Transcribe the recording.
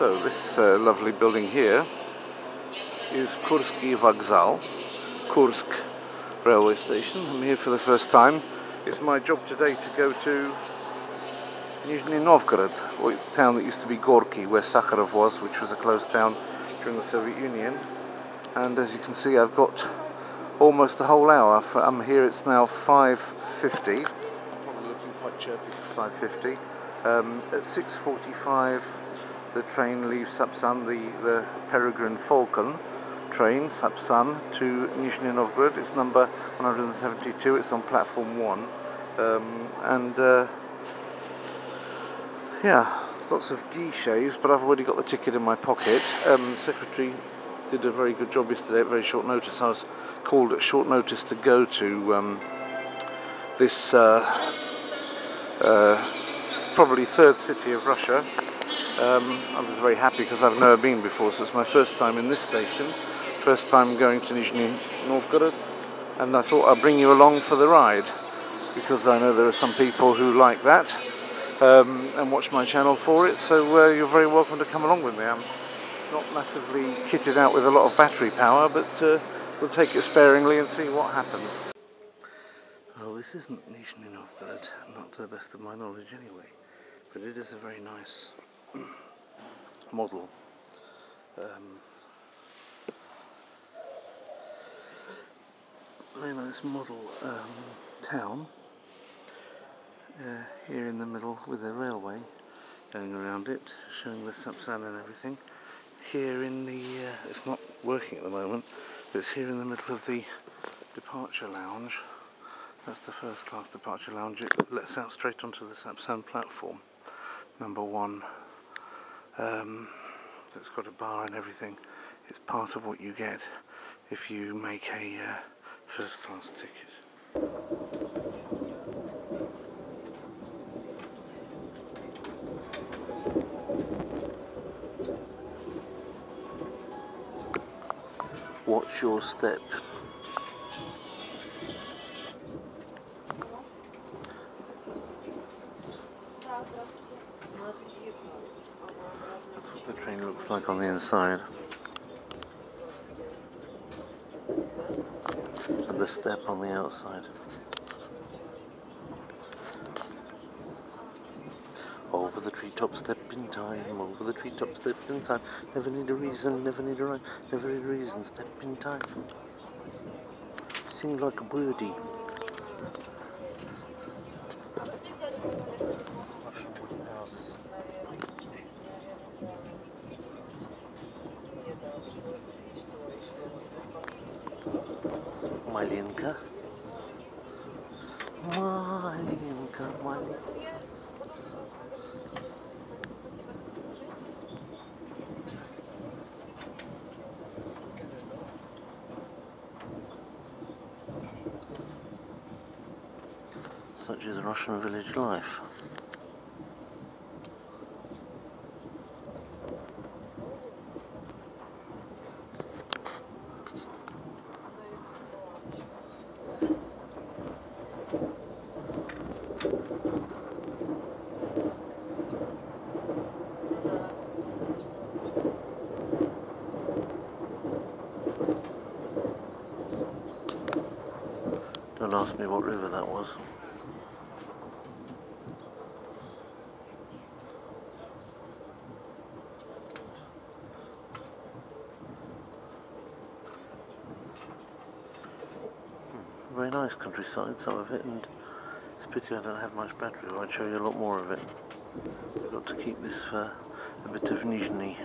So this uh, lovely building here is Kursky Vokzal, Kursk railway station. I'm here for the first time. It's my job today to go to Nizhny Novgorod, a town that used to be Gorky, where Sakharov was, which was a closed town during the Soviet Union. And as you can see, I've got almost a whole hour. I'm here, it's now 5.50. I'm probably looking quite chirpy for 5.50. Um, at 6.45 the train leaves Sapsan, the, the Peregrine Falcon train, Sapsan, to Nizhny Novgorod. It's number 172, it's on platform 1. Um, and uh, yeah, lots of guichets, but I've already got the ticket in my pocket. Um, secretary did a very good job yesterday at very short notice. I was called at short notice to go to um, this uh, uh, probably third city of Russia. Um, I was very happy because I've never been before, so it's my first time in this station, first time going to Nizhny Novgorod, and I thought I'd bring you along for the ride because I know there are some people who like that um, and watch my channel for it, so uh, you're very welcome to come along with me. I'm not massively kitted out with a lot of battery power, but uh, we'll take it sparingly and see what happens. Well, this isn't Nizhny Novgorod, not to the best of my knowledge anyway, but it is a very nice model. Um, very nice model um, town uh, here in the middle with a railway going around it, showing the Sapsan and everything. Here in the, uh, it's not working at the moment, but it's here in the middle of the departure lounge. That's the first class departure lounge. It lets out straight onto the Sapsan platform, number one. Um, that's got a bar and everything. It's part of what you get if you make a uh, first class ticket. Watch your step. The train looks like on the inside. And the step on the outside. Over the treetop step in time, over the treetop step in time. Never need a reason, never need a rhyme, never need a reason, step in time. Sing like a birdie. Маленько. Маленько, маленько. Such is Russian village life. Ask me what river that was. Hmm, very nice countryside, some of it, and it's pity I don't have much battery, or I'd show you a lot more of it. I've got to keep this for a bit of Nizhny.